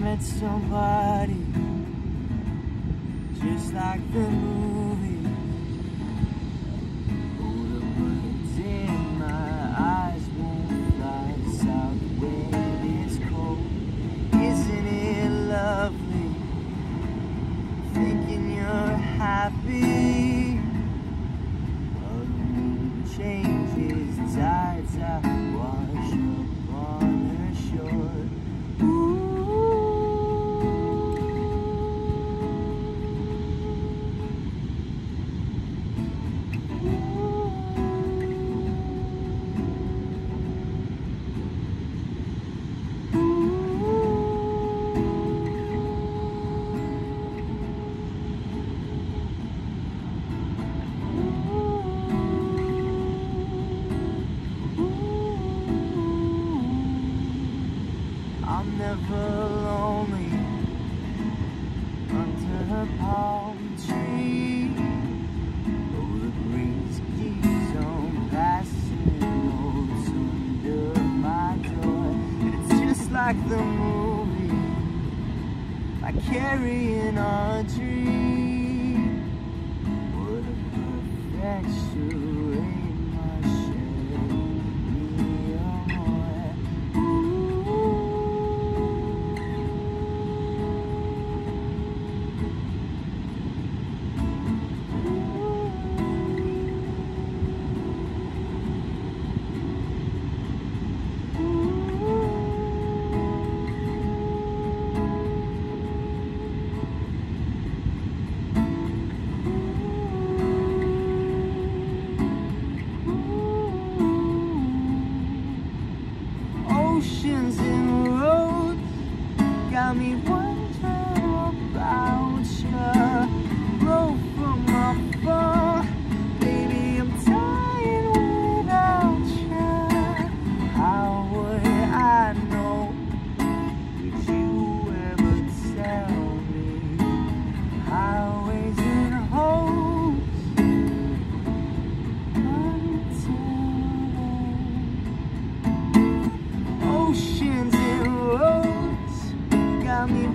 met somebody just like the movie. Oh, the birds in my eyes won't fly south when it's cold. Isn't it lovely thinking you're happy? Under palm tree. The on passing notes under my door. It's just like the movie, like carrying on. oceans in the road got me. tell me